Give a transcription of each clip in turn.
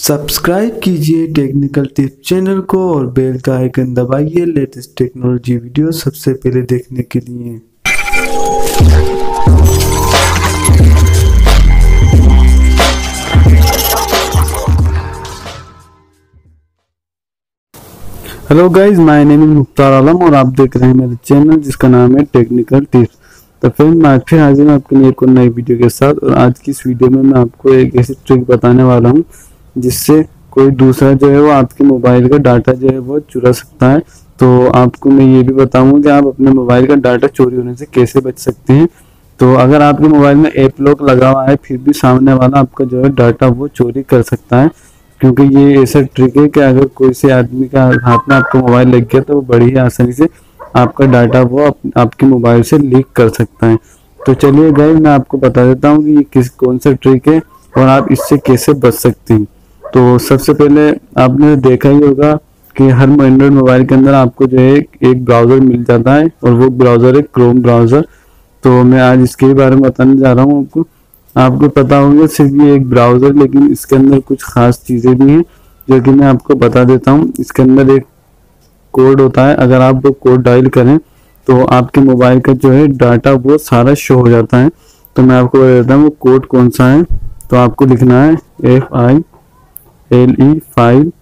Subscribe कीजिए technical tips channel को और बेल का आइकन दबाइए लेटेस्ट टेक्नोलॉजी वीडियो सबसे पहले देखने के लिए। Hello guys my name is Mukhtar Alam और आप देख रहे हैं मेरे चैनल जिसका नाम है टेक्निकल टिप्स तो फ्रेंड मैं आज फिर हाजिर हूँ आपके लिए एक नई वीडियो के साथ और आज की इस वीडियो में मैं आपको एक ऐसी ट्रिक बताने वाला हूँ जिससे कोई दूसरा जो है वो आपके मोबाइल का डाटा जो है वो चुरा सकता है। तो आपको मैं ये भी बताऊँगा कि आप अपने मोबाइल का डाटा चोरी होने से कैसे बच सकते हैं। तो अगर आपके मोबाइल में ऐप लॉक लगा हुआ है फिर भी सामने वाला आपका जो है डाटा वो चोरी कर सकता है। क्योंकि ये ऐसा ट्रिक है कि अगर कोई से आदमी का हाथ में आपका मोबाइल लग गया तो वो बड़ी ही आसानी से आपका डाटा वो आप, आपके मोबाइल से लीक कर सकता है। तो चलिए गए मैं आपको बता देता हूँ कि ये किस कौन सा ट्रिक है और आप इससे कैसे बच सकते हैं। तो सबसे पहले आपने देखा ही होगा कि हर एंड्रॉइड मोबाइल के अंदर आपको जो है एक ब्राउज़र मिल जाता है और वो ब्राउज़र है क्रोम ब्राउज़र तो मैं आज इसके बारे में बताने जा रहा हूँ आपको। आपको पता होगा सिर्फ़ ये एक ब्राउज़र लेकिन इसके अंदर कुछ खास चीज़ें भी हैं जो कि मैं आपको बता देता हूँ। इसके अंदर एक कोड होता है। अगर आप वो कोड डायल करें तो आपके मोबाइल का जो है डाटा वो सारा शो हो जाता है। तो मैं आपको बता देता हूँ वो कोड कौन सा है। तो आपको लिखना है F I L E five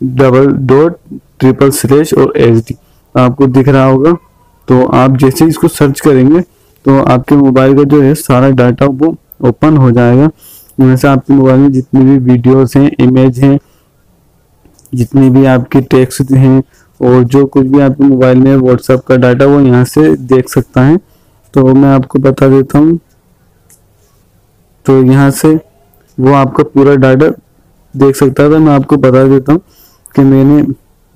double dot triple slash और एच डी आपको दिख रहा होगा। तो आप जैसे इसको सर्च करेंगे तो आपके मोबाइल का जो है सारा डाटा वो ओपन हो जाएगा। वैसे आपके मोबाइल में जितनी भी वीडियोस हैं इमेज हैं, जितनी भी आपके टेक्स्ट हैं और जो कुछ भी आपके मोबाइल में व्हाट्सएप का डाटा वो यहाँ से देख सकता है। तो मैं आपको बता देता हूँ। तो यहाँ से वो आपका पूरा डाटा देख सकता था, मैं आपको बता देता हूँ कि मैंने,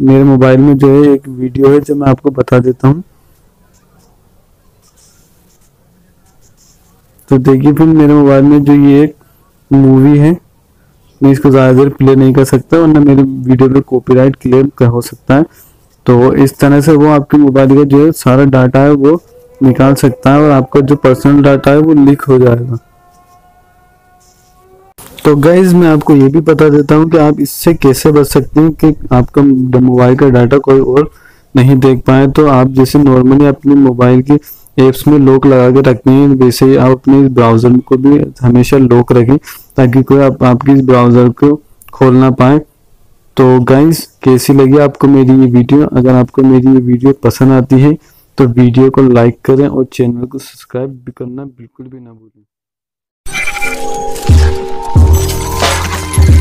मेरे मोबाइल में जो है एक वीडियो है जो मैं आपको बता देता हूँ। तो देखिए फिर मेरे मोबाइल में जो ये एक मूवी है, मैं इसको ज़्यादा देर प्ले नहीं कर सकता, वरना मेरे वीडियो पे कॉपीराइट क्लेम हो सकता है। तो इस तरह से वो आपके मोबाइल का जो है सारा डाटा है वो निकाल सकता है और आपका जो पर्सनल डाटा है वो लीक हो जाएगा। तो गाइज़ मैं आपको ये भी बता देता हूँ कि आप इससे कैसे बच सकते हैं कि आपका मोबाइल का डाटा कोई और नहीं देख पाए तो आप जैसे नॉर्मली अपने मोबाइल की एप्स में लॉक लगा के रखते हैं वैसे ही आप अपने ब्राउज़र को भी हमेशा लॉक रखें ताकि कोई आप, आपकी इस ब्राउज़र को खोल ना पाए। तो गाइज़ कैसी लगी आपको मेरी ये वीडियो अगर आपको मेरी ये वीडियो पसंद आती है तो वीडियो को लाइक करें और चैनल को सब्सक्राइब करना बिल्कुल भी ना भूलें। うん。